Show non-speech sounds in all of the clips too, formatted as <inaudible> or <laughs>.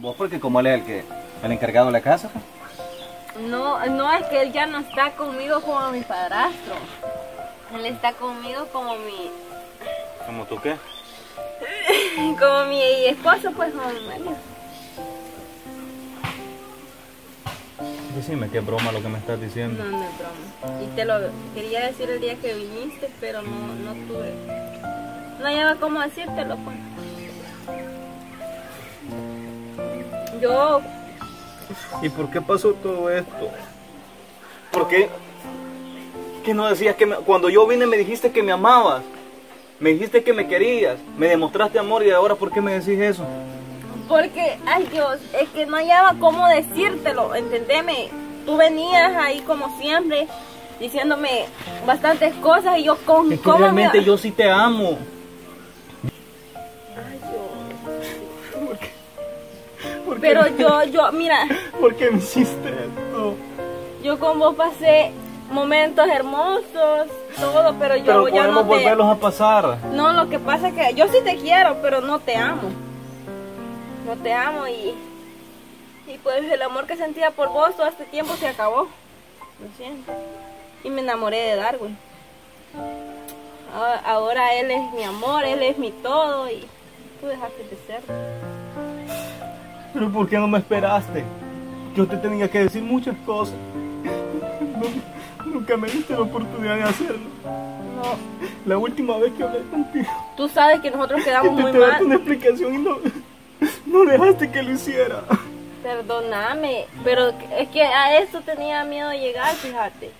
Vos porque como él es el que el encargado de la casa. No, no es que él ya no está conmigo como mi padrastro. Él está conmigo como mi, ¿Como tú qué? <laughs> como mi esposo, pues como mi marido. Decime qué broma lo que me estás diciendo. No, no es broma. Y te lo quería decir el día que viniste, pero no, no tuve. No lleva cómo decírtelo, pues. Yo, ¿Y por qué pasó todo esto? ¿Por qué? ¿Qué no decías que me- cuando yo vine me dijiste que me amabas? Me dijiste que me querías, me demostraste amor y ahora ¿por qué me decís eso? porque, ay Dios, es que no hallaba cómo decírtelo, entendeme. Tú venías ahí como siempre, diciéndome bastantes cosas y yo con Es que me- realmente yo sí te amo. ¿Por qué, Pero yo, yo, mira, <laughs> ¿Por qué me hiciste esto? yo con vos pasé momentos hermosos, todo, pero yo Pero no te... volverlos a pasar. No, lo que pasa es que yo sí te quiero, pero no te amo. No te amo y... Y pues el amor que sentía por vos todo este tiempo se acabó. Lo siento. Y me enamoré de Darwin. Ahora, ahora él es mi amor, él es mi todo y tú dejaste de ser. Pero ¿por qué no me esperaste? Yo te tenía que decir muchas cosas. <laughs> nunca me diste la oportunidad de hacerlo. No, La última vez que hablé contigo, tú sabes que nosotros quedamos muy mal. una explicación y no, no dejaste que lo hiciera. Perdóname, pero es que a esto tenía miedo de llegar, fíjate.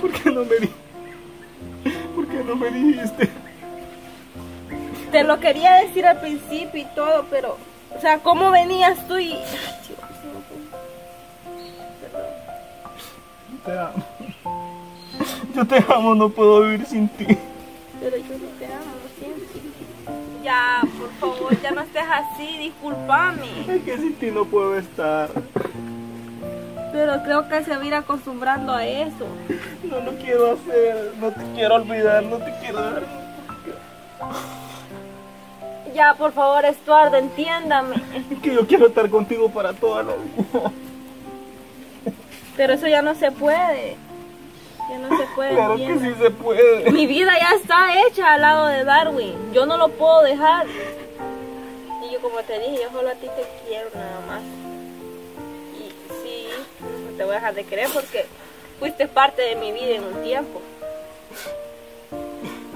¿Por qué no me di? ¿Por qué no me dijiste? Te lo quería decir al principio y todo, pero, o sea, ¿cómo venías tú y... Ay, Dios, no, Te amo. Yo te amo, no puedo vivir sin ti. Pero yo no te amo, lo siento. Ya, por favor, ya no estés así, discúlpame. Es que sin ti no puedo estar. Pero creo que se va a ir acostumbrando a eso. No lo quiero hacer, no te quiero olvidar, no te quiero dar. Ya, por favor, Estuardo, entiéndame. Es que yo quiero estar contigo para toda la vida. Pero eso ya no se puede. Ya no se puede. Claro que sí se puede. Mi vida ya está hecha al lado de Darwin. Yo no lo puedo dejar. Y yo como te dije, yo solo a ti te quiero nada más. Y sí, no te voy a dejar de querer porque fuiste parte de mi vida en un tiempo.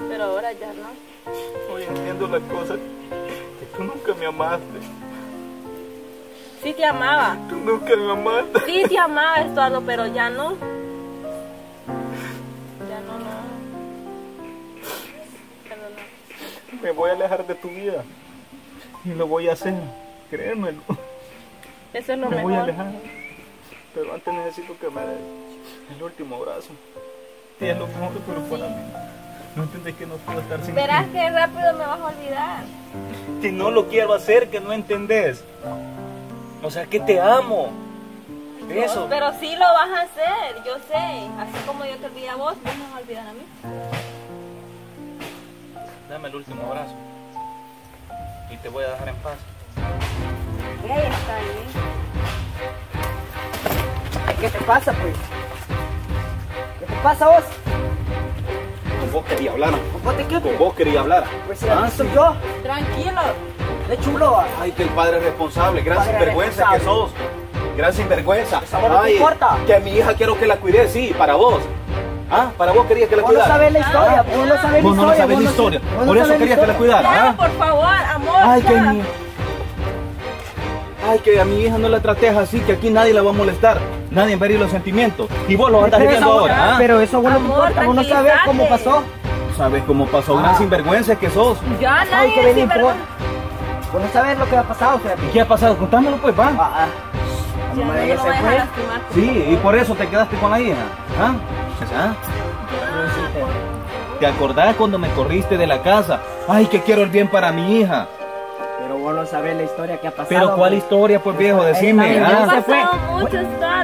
Pero ahora ya no. Hoy entiendo las cosas que tú nunca me amaste. Sí te amaba. Tú nunca me amaste. Sí te amaba, Estuardo, pero ya no. Ya no, no. Perdona. Me voy a alejar de tu vida. Y lo voy a hacer. Créemelo. Eso es lo Me voy a mejor. alejar. Pero antes necesito que me des el último abrazo. Sí, es lo mejor, pero para mí. No entendés que no puedo estar sin Verás ti. que rápido me vas a olvidar. Que no lo quiero hacer, que no entendés. O sea, que te amo. Eso. Pero sí lo vas a hacer, yo sé. Así como yo te olvidé a vos, vos me vas a olvidar a mí. Dame el último abrazo. Y te voy a dejar en paz. Ahí está bien. ¿Qué te pasa, pues? ¿Qué te pasa vos? Con vos quería hablar. Con vos quería hablar. Pues si Ah, soy sí. yo, Tranquilo. de chulo. Ay, que el padre es responsable. Gran sinvergüenza que sos. Gran sinvergüenza. No te Ay, importa. Que a mi hija quiero que la cuide, sí, para vos. Ah, para vos querías que la Vos no cuidara. sabés la historia, vos no sabés la Vos no historia. sabés la historia. no Por eso querías que la cuidara. Ya, ¿ah? por favor, amor. Ay, que mi... Ay, que a mi hija no la trates así, que aquí nadie la va a molestar. Nadie va a herir los sentimientos. Y vos los andas Pero hiriendo eso- ahora, ¿ah? Pero eso vos no importa, vos no sabés cómo pasó. ¿Sabes cómo pasó? Gran Ah. sinvergüenza que sos. Ya Ay, nadie que es sinvergüenza. Vos no sabés lo que ha pasado. ¿Y qué ha pasado? Contámelo pues, va. Ah, ah. Ya no se fue. dejar lastimar. Sí, y por eso te quedaste con la hija. ¿Ah? ¿Ah? ¿Te acordás cuando me corriste de la casa? Ay, que quiero el bien para mi hija. Pero vos no sabés la historia que ha pasado. Pero ¿cuál pues. historia, pues viejo? Decime. ¿ah? se fue.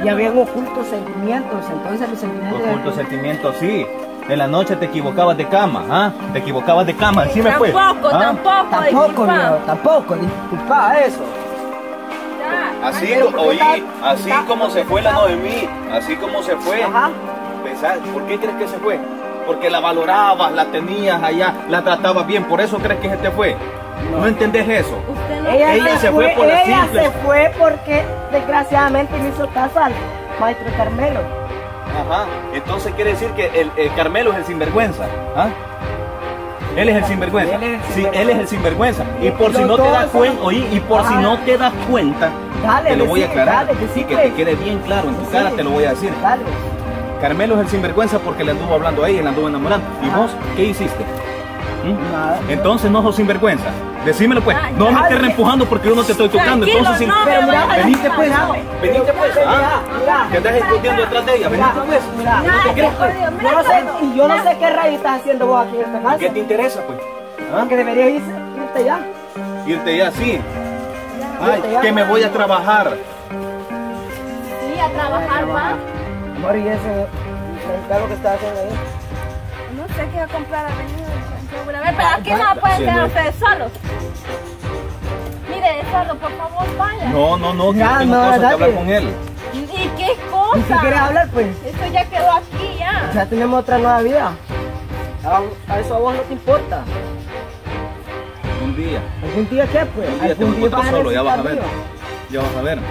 Y habían ocultos sentimientos, entonces los sentimientos... Ocultos sentimientos, sí. En la noche te equivocabas de cama, ¿ah? Te equivocabas de cama, decime pues. Tampoco, ¿ah? tampoco, Tampoco, disculpa. viejo, tampoco, disculpa eso. Ya. Así, Pero, ¿por qué oí, así como se fue la Noemí, así como se fue. Ajá. ¿Por qué crees que se fue? Porque la valorabas, la tenías allá, la tratabas bien, por eso crees que se te fue. No, entendés eso. No. Ella, Ella se, fue fue, por la ella simple- se fue porque desgraciadamente le hizo caso al maestro Carmelo. Ajá. Entonces quiere decir que el, el Carmelo es el sinvergüenza. ¿ah? Él es el sinvergüenza. Sí, él es el sinvergüenza. Y por si no te das cuenta, oí, y por si no te das cuenta, te lo voy a aclarar. y que te quede bien claro en tu cara, te lo voy a decir. Carmelo es el sinvergüenza porque le anduvo hablando a ella, le anduvo enamorando. ¿Y vos qué hiciste? ¿Mm? Nada. Entonces no sos sinvergüenza. Decímelo pues. Ay, No me estés reempujando porque yo no te estoy tocando. Tranquilo, Entonces, no, sin- Pero mira, venite pues. mira, Venite pues. mira, ¿ah? mira. Que andas escondiendo detrás de ella. Venite pues. mira, ¿No te crees? Dios, Yo no sé, y yo no sé qué rayos estás haciendo vos aquí en esta casa. ¿Qué te interesa pues? ¿Ah? Que deberías irse, irte ya. Irte ya así. Ay, Irte ya. que me voy a trabajar. Sí, a trabajar más. Amor, y ese, ¿qué es lo que estás haciendo ahí? No sé qué va a comprar. A ver, pero aquí no pueden Sí, quedar no. ustedes solos. Mire, solo, por favor, vaya. No, no, no, que Ya, tengo no, cosas que hablar con él. ¿Y qué ¿Y si quieres cosa? hablar, pues? Eso ya quedó aquí, ya. Ya tenemos otra nueva vida. A, a eso a vos no te importa. Un día. ¿Algún día qué, pues? Un día te ¿Algún voy a solo, ya vas a ver. necesitar Ya vas a ver. <laughs>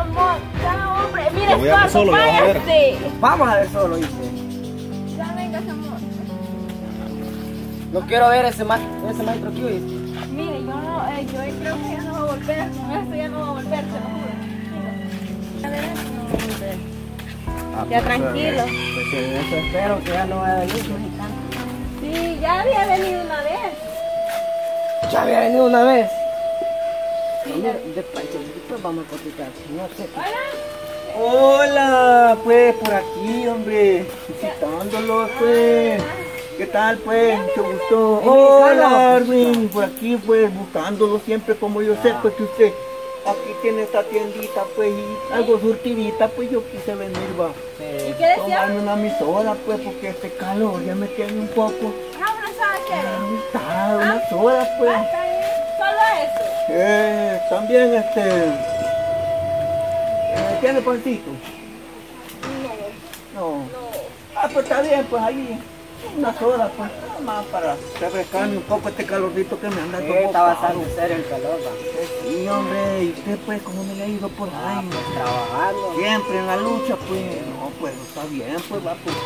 Amor, ya, hombre. Mire, Lo voy a hacer solo, solo, ya vas a ver. váyase. mío? Vamos a ver solo, dice. No quiero ver ese, ma ese maestro aquí, ¿oíste? Mire, yo no, eh, yo creo que ya no va a volver. Con esto ya no va a volver, se lo juro. Ya verás que no va a volver. Ya, tranquilo. Pues eso espero que ya no vaya a venir. Sí, ya había venido una vez. Ya había venido una vez. Mira, después vamos a platicar. No sé. Hola. Hola, pues por aquí, hombre, visitándolos, pues. ¿Qué tal, pues? Mucho gusto. Hola. Arvin, por aquí, pues, buscándolo siempre, como yo sé, pues, que usted aquí tiene esta tiendita, pues, y algo surtidita, pues, yo quise venir, va. ¿Y qué decía? Tomarme una misola, pues, porque este calor ya me tiene un poco. Ah, una soda. Ah, una soda, pues. Solo eso. Eh, también, este. eh, ¿Tiene pancito? No. No. Ah, pues está bien, pues ahí. Una soda, pues, nada más para refrescarme un poco este calorcito que me anda Eh, está bastante serio el calor. Sí, hombre, y usted, pues, ¿cómo me le ha ido por Ah, ahí? pues trabajando. Siempre en la lucha, pues. No, pues, está bien, pues, va, porque.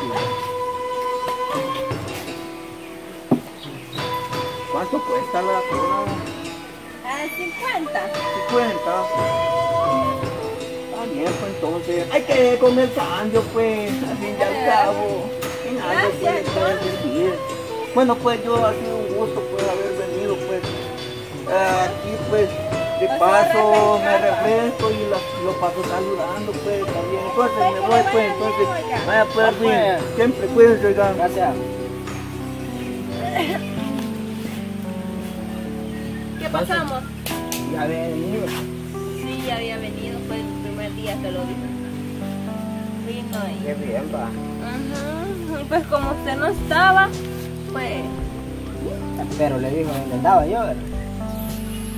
¿Cuánto cuesta la soda? Ah, 50. 50. Está bien, pues entonces hay que comer cambio, pues, al fin y al cabo. Gracias. Bueno, pues yo ha sido un gusto, pues, haber venido, pues, aquí, pues, de paso me refresco y lo, lo paso saludando, pues, también. Entonces me voy, pues, entonces, vaya, pues, pues. bien. siempre cuídense, oiga. Gracias. ¿Qué pasamos? Ya había venido. Sí, ya había venido, fue el primer día que lo vino. Vino Qué y... bien, va. Ajá, y pues como usted no estaba, pues... Pero le dijo dónde andaba yo, ¿verdad?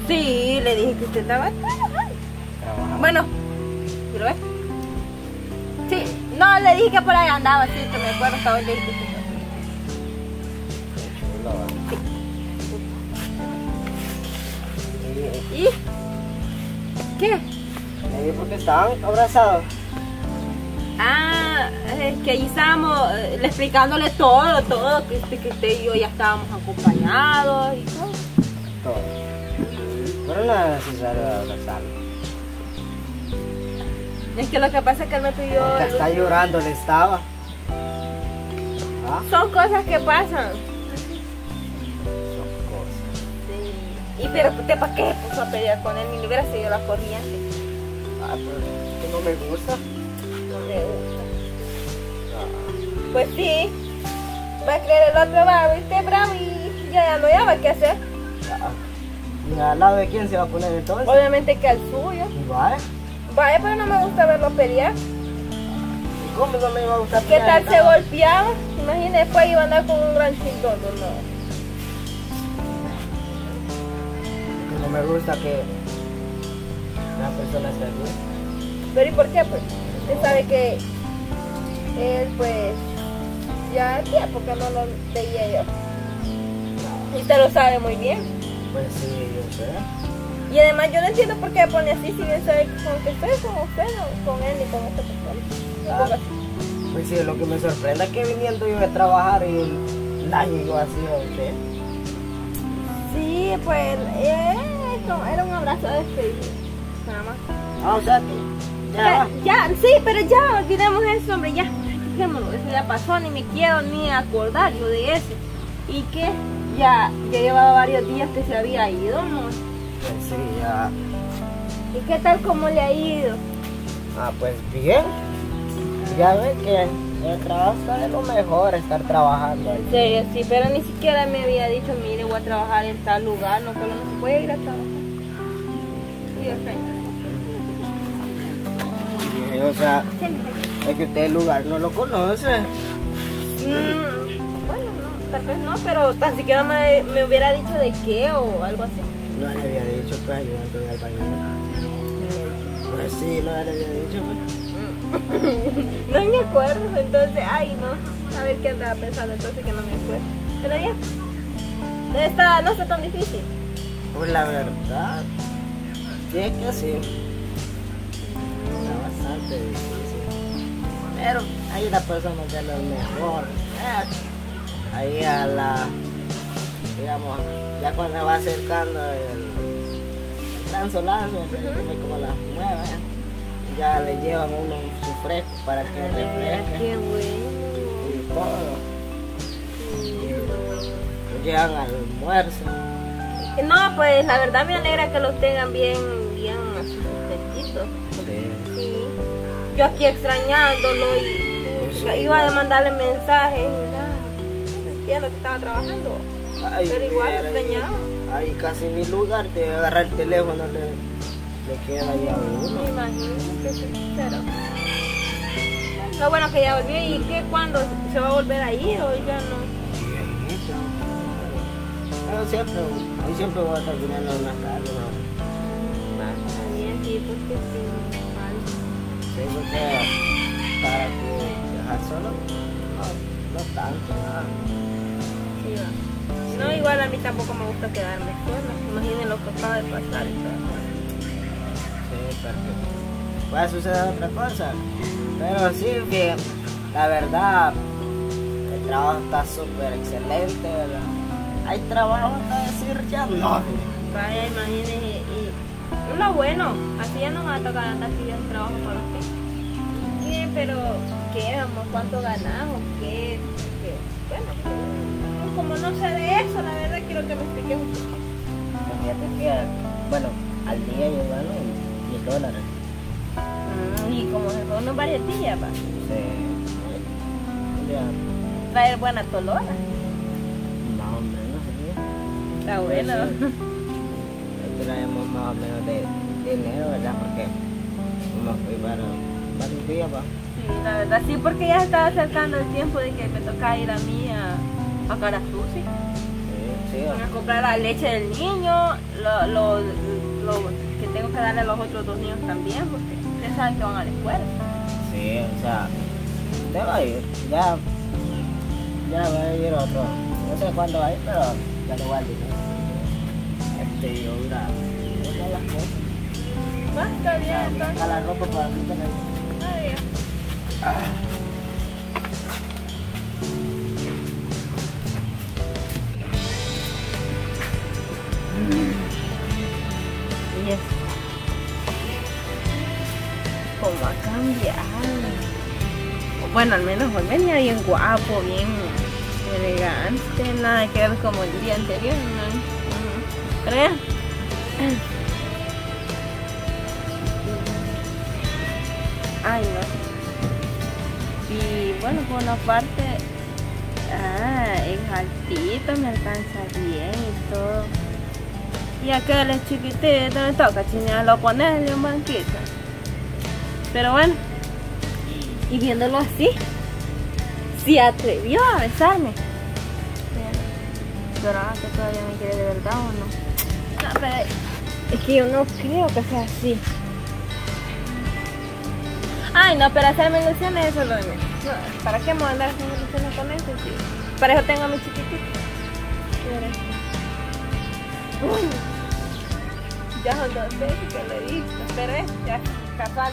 Sí, le dije que usted estaba trabajando. Trabajando. Bueno, ¿sí lo ves? Sí, no, le dije que por ahí andaba, sí, que me acuerdo, estaba le dije que sí. Chulo, va. ¿Y? ¿Qué? Le dije porque estaban abrazados. Que ahí estábamos eh, le explicándole todo, todo, que, usted- que usted y yo ya estábamos acompañados y todo. Todo. Pero no es necesario abrazarlo. Es que lo que pasa es que él me pidió... Porque está llorando, le estaba. Ah, Son cosas que pasan. son cosas. Sí. Y pero usted para qué se puso a pelear con él ni le hubiera seguido la corriente. Ah, pero que no me gusta. No le gusta. Pues sí. Va a creer el otro bravo y usted bravo y ya, ya no hallaba qué hacer. ¿Y al lado de quién se va a poner entonces? Obviamente que al suyo. Vaya, pero no me gusta verlo pelear. ¿Cómo no me iba a gustar? ¿Qué tal se golpeaba? Imagínate, después iba a andar con un gran chingón, no. No me gusta que una persona se ayude. Pero ¿y por qué? Pues usted sabe que él pues ya tiempo que no lo veía yo. Y usted lo sabe muy bien. Pues sí, yo sé. Y además yo no entiendo por qué pone así si bien sabe con que estoy con usted, no con él ni con esta persona. Así. Pues sí, lo que me sorprende es que viniendo yo de trabajar y la llegó así a usted. Sí, pues eh, era un abrazo de despedida. Nada más. Ah, o sea ya ya, sí, pero ya, olvidemos eso, hombre, ya. Dejémoslo, eso ya pasó, ni me quiero ni acordar yo de eso. Y que ya, ya llevaba varios días que se había ido, amor. Pues sí, ya. ¿Y qué tal cómo le ha ido? Ah, pues bien. Ya ves que el trabajo está de lo mejor, estar trabajando En ahí. serio, sí, pero ni siquiera me había dicho, mire, voy a trabajar en tal lugar, no, solo no se puede ir a trabajar. Sí, o sea, es que usted el lugar no lo conoce. Mm, bueno, no, tal vez no, pero tan siquiera me, me hubiera dicho de qué o algo así. No le había dicho pues ayudante de albañil. Pues sí, no le había dicho pues. <laughs> No me acuerdo, entonces, ay no, a ver qué andaba pensando entonces que no me acuerdo. Pero ya, no está, no está tan difícil. Pues la verdad, sí es que sí. Está bastante difícil. Pero hay una persona que lo mejor. Eh, Ahí a la, digamos, ya cuando va acercando el, el que tiene como las nueve, ya le llevan uno su fresco para que refresque Qué bueno. y todo. Y llegan al almuerzo. No, pues la verdad me alegra que los tengan bien, bien a sus sustentitos. Sí. Yo aquí extrañándolo y iba a mandarle mensajes y nada. No entiendo que estaba trabajando. Ay, Pero igual mira, extrañaba. Ahí casi ni lugar de agarrar el teléfono le, le queda ahí a Me uno. imagino que sí, pero... Lo bueno que ya volvió y que cuando se va a volver a ir o ya no. Pero siempre, ahí siempre voy a estar viniendo una tarde, ¿no? Está bien, sí, porque sí, Sí, porque para que solo, no, no tanto, nada. Sí, va. No, igual a mí tampoco me gusta quedarme sola. Imaginen lo que acaba de pasar y todo. Sí, porque puede suceder otra cosa. Pero sí, que la verdad, el trabajo está súper excelente, ¿verdad? Hay trabajo hasta decir ya no. Vaya, imagínense. Y lo bueno, así ya no me va a tocar andar pidiendo trabajo para usted. ¿Qué? Pero, ¿qué, amor? ¿Cuánto ganamos? ¿Qué? ¿Qué? Bueno, pues, como no sé de eso, la verdad quiero que me explique un poco. Fíjate que, bueno, al día yo gano 10 dólares. Mm, y como se unos varios días, va. Sí. Ya, Traer buena tolona. más o menos, ¿sí? Está bueno. Traemos más o menos de dinero, ¿verdad? Porque no fui para varios días, va. Sí, la verdad, sí, porque ya estaba acercando el tiempo de que me toca ir a mí a, a Carasusi. Sí, sí, comprar la leche del niño, lo, lo, lo que tengo que darle a los otros dos niños también, porque ustedes saben que van a la escuela. Sí, o sea, te va a ir, ya, ya va a ir otro, no sé cuándo va a ir, pero ya le voy a decir. Este, yo mira, todas las cosas, Va, está bien, entonces. la ropa para mí tener. Está bien. Y es como ha cambiado. Bueno, al menos hoy venía bien guapo, bien elegante, nada que ver como el día anterior, ¿no? Ya. Ay, no. Y bueno, por una parte, ah, es altito, me alcanza bien y todo. Y aquel es chiquitito, me toca chinearlo, ponerle un banquito. Pero bueno, Y viéndolo así, se atrevió a besarme. ¿Será que todavía me quiere de verdad o no? Pero es que yo no creo que sea así. Ay, no, pero hacerme ilusiones eso. No, ¿Para qué me voy a andar haciendo ilusiones con eso? Sí. Para eso tengo a mi chiquitito. Uy. Ya son dos veces que lo he visto, pero es ya casual.